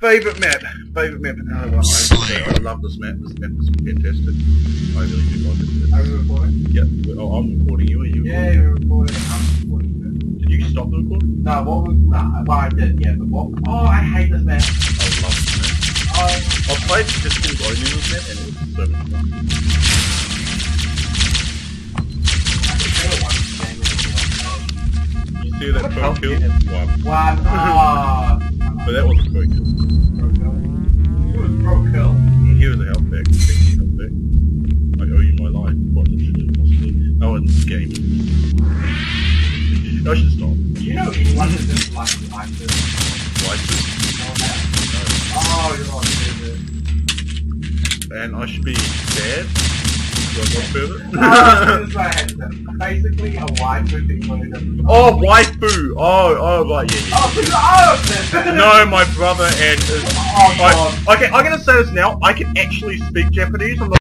Favorite map. Favorite map. Another one. I, I love this map. This map is fantastic. I really do like it. Are we recording? Yep. Oh, I'm recording you. Are you? Yeah, recording? we're recording. I'm recording. Did you stop the recording? No, what was... Nah, well, I did, yeah, but what... Oh, I hate this map. I love this map. Oh, I played just in Volume in this map and it was so much fun. I think it was the game of the You see that What pro health kill? One. One. Oh. Game. I should stop. Do you know anyone that doesn't like like this? Like this. Know that? Oh, you're on. And I should be dead? Do I go further? Oh, this is what I had to say. Basically, a waifu thing when it doesn't... oh, waifu! Oh, oh, right, yeah, yeah. Oh, so you're oh, No, my brother and... Uh, oh, God. I, okay, I'm gonna say this now. I can actually speak Japanese. I'm not